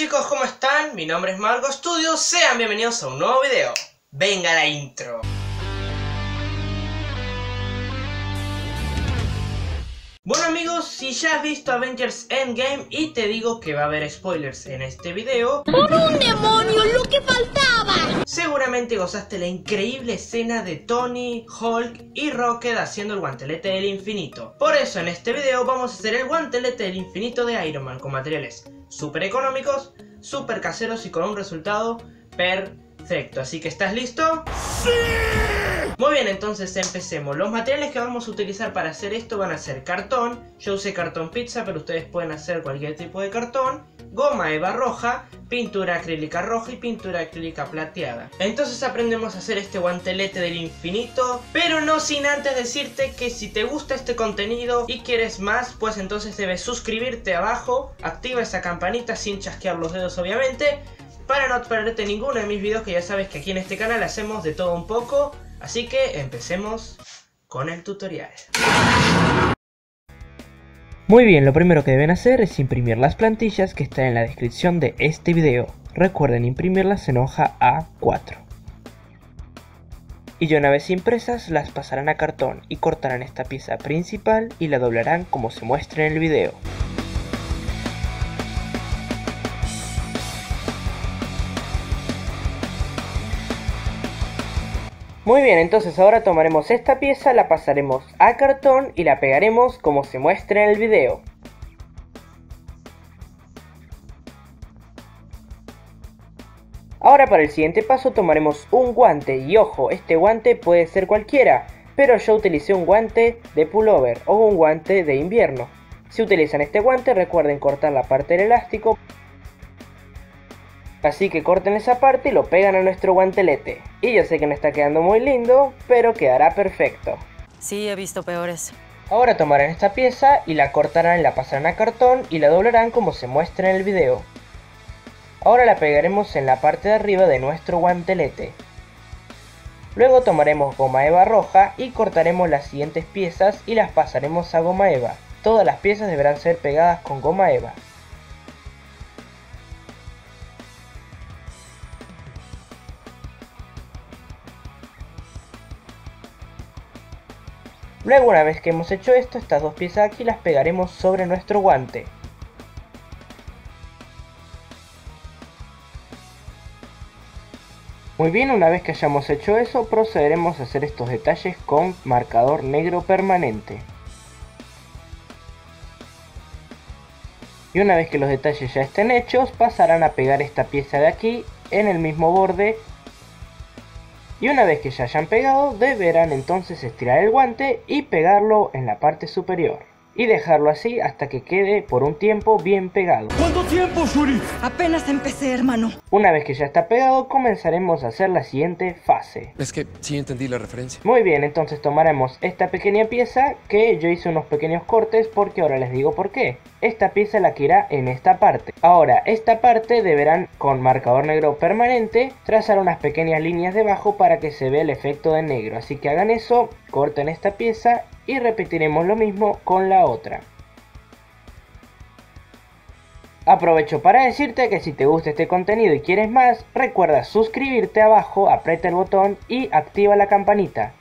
chicos, ¿cómo están? Mi nombre es Marco Studio, sean bienvenidos a un nuevo video. Venga la intro. Bueno amigos, si ya has visto Avengers Endgame y te digo que va a haber spoilers en este video ¡Por un demonio, lo que faltaba! Seguramente gozaste la increíble escena de Tony, Hulk y Rocket haciendo el guantelete del infinito. Por eso en este video vamos a hacer el guantelete del infinito de Iron Man con materiales súper económicos, súper caseros y con un resultado perfecto. Así que ¿estás listo? ¡Sí! Muy bien, entonces empecemos. Los materiales que vamos a utilizar para hacer esto van a ser cartón. Yo usé cartón pizza, pero ustedes pueden hacer cualquier tipo de cartón. Goma eva roja, pintura acrílica roja y pintura acrílica plateada. Entonces aprendemos a hacer este guantelete del infinito, pero no sin antes decirte que si te gusta este contenido y quieres más, pues entonces debes suscribirte abajo, activa esa campanita sin chasquear los dedos obviamente, para no perderte ninguno de mis videos que ya sabes que aquí en este canal hacemos de todo un poco Así que empecemos con el tutorial. Muy bien, lo primero que deben hacer es imprimir las plantillas que están en la descripción de este video. Recuerden imprimirlas en hoja A4. Y ya una vez impresas las pasarán a cartón y cortarán esta pieza principal y la doblarán como se muestra en el video. Muy bien, entonces ahora tomaremos esta pieza, la pasaremos a cartón y la pegaremos como se muestra en el video. Ahora para el siguiente paso tomaremos un guante y ojo, este guante puede ser cualquiera, pero yo utilicé un guante de pullover o un guante de invierno. Si utilizan este guante recuerden cortar la parte del elástico Así que corten esa parte y lo pegan a nuestro guantelete. Y yo sé que no está quedando muy lindo, pero quedará perfecto. Sí, he visto peores. Ahora tomarán esta pieza y la cortarán, la pasarán a cartón y la doblarán como se muestra en el video. Ahora la pegaremos en la parte de arriba de nuestro guantelete. Luego tomaremos goma eva roja y cortaremos las siguientes piezas y las pasaremos a goma eva. Todas las piezas deberán ser pegadas con goma eva. Luego una vez que hemos hecho esto, estas dos piezas aquí las pegaremos sobre nuestro guante. Muy bien, una vez que hayamos hecho eso, procederemos a hacer estos detalles con marcador negro permanente. Y una vez que los detalles ya estén hechos, pasarán a pegar esta pieza de aquí en el mismo borde y una vez que ya hayan pegado, deberán entonces estirar el guante y pegarlo en la parte superior y dejarlo así hasta que quede por un tiempo bien pegado. ¿Cuánto tiempo, Shuri? Apenas empecé, hermano. Una vez que ya está pegado, comenzaremos a hacer la siguiente fase. Es que sí entendí la referencia. Muy bien, entonces tomaremos esta pequeña pieza que yo hice unos pequeños cortes porque ahora les digo por qué. Esta pieza la que irá en esta parte. Ahora, esta parte deberán con marcador negro permanente trazar unas pequeñas líneas debajo para que se vea el efecto de negro. Así que hagan eso, corten esta pieza y repetiremos lo mismo con la otra. Aprovecho para decirte que si te gusta este contenido y quieres más, recuerda suscribirte abajo, aprieta el botón y activa la campanita.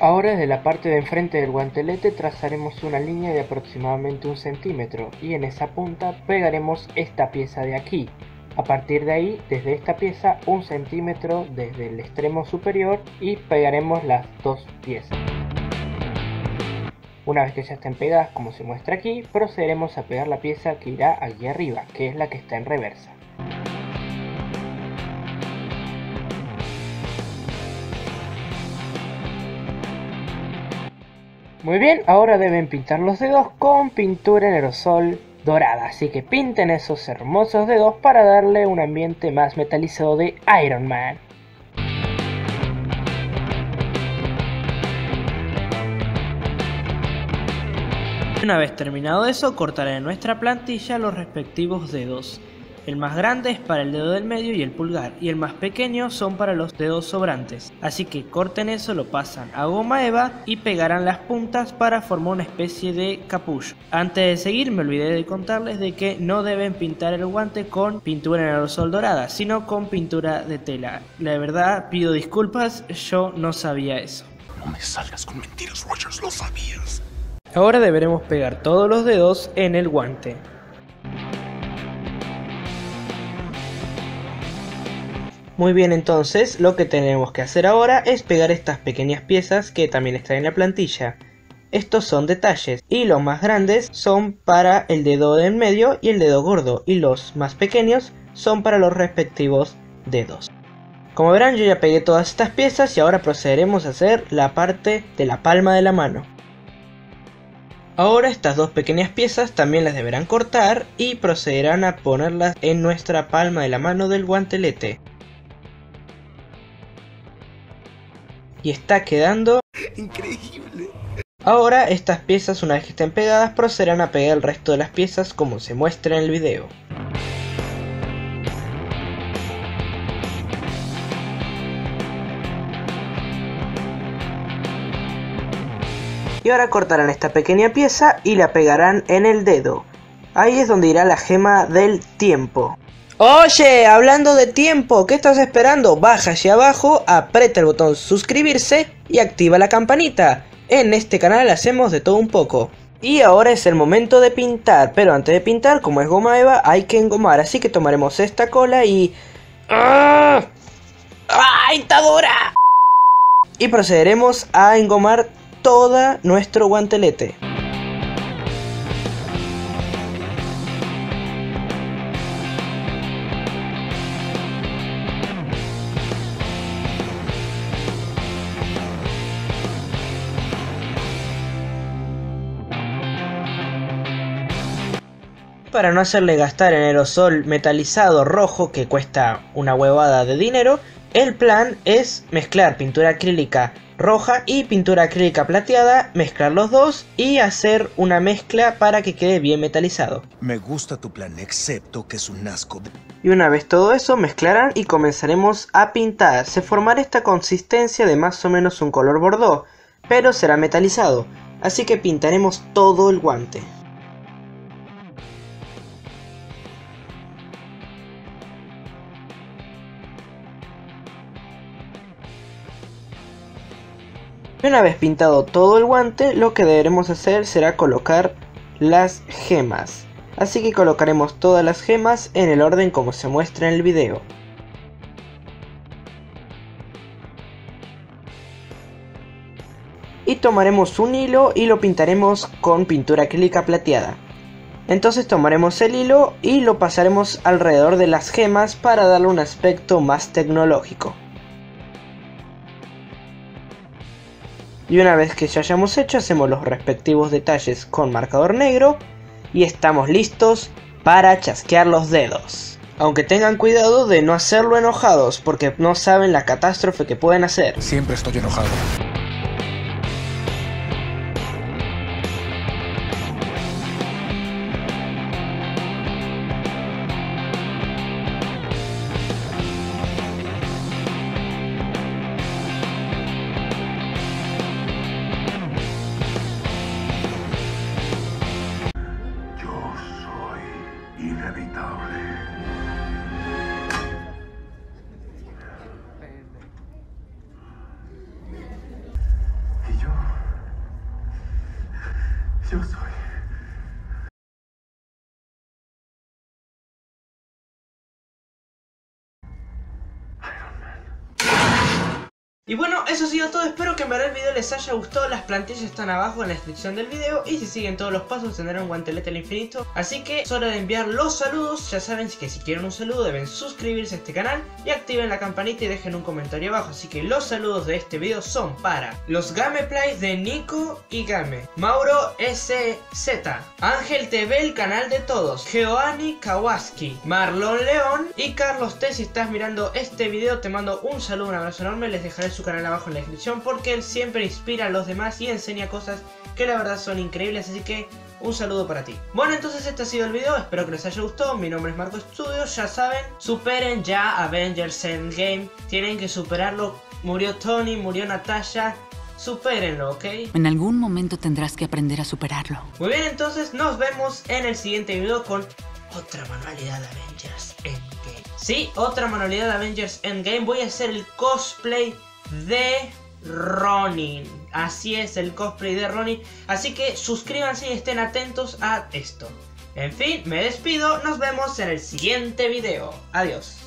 Ahora desde la parte de enfrente del guantelete trazaremos una línea de aproximadamente un centímetro y en esa punta pegaremos esta pieza de aquí. A partir de ahí, desde esta pieza, un centímetro desde el extremo superior y pegaremos las dos piezas. Una vez que ya estén pegadas como se muestra aquí, procederemos a pegar la pieza que irá aquí arriba, que es la que está en reversa. Muy bien, ahora deben pintar los dedos con pintura en aerosol dorada, así que pinten esos hermosos dedos para darle un ambiente más metalizado de Iron Man. Una vez terminado eso, cortaré nuestra plantilla los respectivos dedos. El más grande es para el dedo del medio y el pulgar, y el más pequeño son para los dedos sobrantes. Así que corten eso, lo pasan a goma eva y pegarán las puntas para formar una especie de capullo. Antes de seguir me olvidé de contarles de que no deben pintar el guante con pintura en aerosol dorada, sino con pintura de tela. La verdad pido disculpas, yo no sabía eso. No me salgas con mentiras, Rogers, lo sabías. Ahora deberemos pegar todos los dedos en el guante. Muy bien, entonces lo que tenemos que hacer ahora es pegar estas pequeñas piezas que también están en la plantilla. Estos son detalles y los más grandes son para el dedo del medio y el dedo gordo y los más pequeños son para los respectivos dedos. Como verán yo ya pegué todas estas piezas y ahora procederemos a hacer la parte de la palma de la mano. Ahora estas dos pequeñas piezas también las deberán cortar y procederán a ponerlas en nuestra palma de la mano del guantelete. Y está quedando Increíble. Ahora estas piezas una vez que estén pegadas procederán a pegar el resto de las piezas como se muestra en el video. Y ahora cortarán esta pequeña pieza y la pegarán en el dedo. Ahí es donde irá la gema del tiempo. Oye, hablando de tiempo, ¿qué estás esperando? Baja hacia abajo, aprieta el botón suscribirse y activa la campanita. En este canal hacemos de todo un poco. Y ahora es el momento de pintar, pero antes de pintar, como es goma eva, hay que engomar, así que tomaremos esta cola y... ¡Ah! ¡Ay, está dura! Y procederemos a engomar toda nuestro guantelete. Para no hacerle gastar en aerosol metalizado rojo que cuesta una huevada de dinero, el plan es mezclar pintura acrílica roja y pintura acrílica plateada, mezclar los dos y hacer una mezcla para que quede bien metalizado. Me gusta tu plan, excepto que es un asco. Y una vez todo eso mezclarán y comenzaremos a pintar. Se formará esta consistencia de más o menos un color bordó, pero será metalizado, así que pintaremos todo el guante. Una vez pintado todo el guante, lo que deberemos hacer será colocar las gemas. Así que colocaremos todas las gemas en el orden como se muestra en el video. Y tomaremos un hilo y lo pintaremos con pintura acrílica plateada. Entonces tomaremos el hilo y lo pasaremos alrededor de las gemas para darle un aspecto más tecnológico. Y una vez que ya hayamos hecho, hacemos los respectivos detalles con marcador negro y estamos listos para chasquear los dedos. Aunque tengan cuidado de no hacerlo enojados porque no saben la catástrofe que pueden hacer. Siempre estoy enojado. Yo soy. Y bueno, eso ha sido todo, espero que en verdad el video les haya gustado, las plantillas están abajo en la descripción del video y si siguen todos los pasos tendrán un guantelete al infinito. Así que es hora de enviar los saludos, ya saben que si quieren un saludo deben suscribirse a este canal y activen la campanita y dejen un comentario abajo. Así que los saludos de este video son para los gameplays de Nico y Game, Mauro SZ, Ángel TV, el canal de todos, Geoani Kawaski, Marlon León y Carlos T. Si estás mirando este video te mando un saludo, un abrazo enorme, les dejaré su canal abajo en la descripción porque él siempre inspira a los demás y enseña cosas que la verdad son increíbles, así que Un saludo para ti. Bueno, entonces este ha sido el video, espero que les haya gustado. Mi nombre es Marco Studios, ya saben, superen ya Avengers Endgame. Tienen que superarlo. Murió Tony, murió Natasha. Supérenlo, ¿ok? En algún momento tendrás que aprender a superarlo. Muy bien, entonces nos vemos en el siguiente video con otra manualidad de Avengers Endgame. Sí, otra manualidad de Avengers Endgame. Voy a hacer el cosplay de Ronin. Así es, el cosplay de Ronin. Así que suscríbanse y estén atentos a esto. En fin, me despido. Nos vemos en el siguiente video. Adiós.